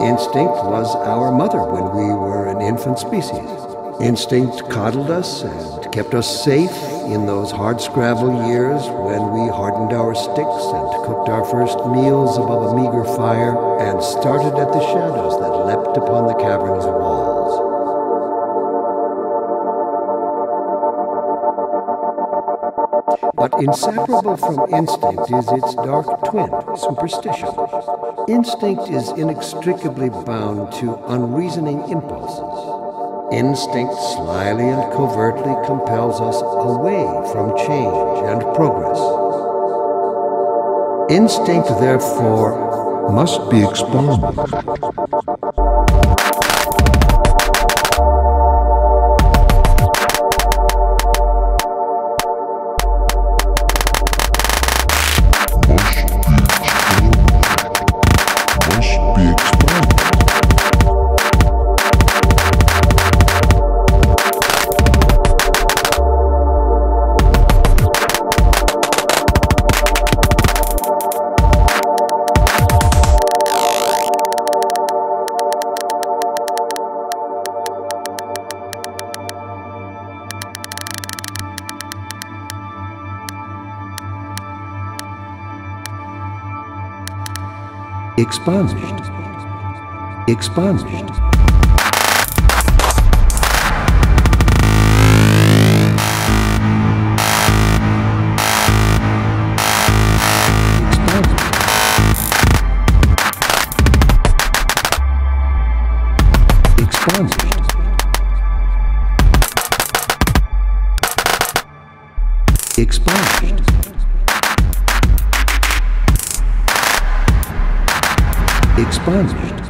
instinct was our mother when we were an infant species. Instinct coddled us and kept us safe in those hard scrabble years when we hardened our sticks and cooked our first meals above a meager fire and started at the shadows that leapt upon the cavern's walls. But inseparable from instinct is its dark twin, superstition. Instinct is inextricably bound to unreasoning impulses. Instinct slyly and covertly compels us away from change and progress. Instinct, therefore, must be expounded. Expunged. Expunged. Expunged. Expunged. Expunged.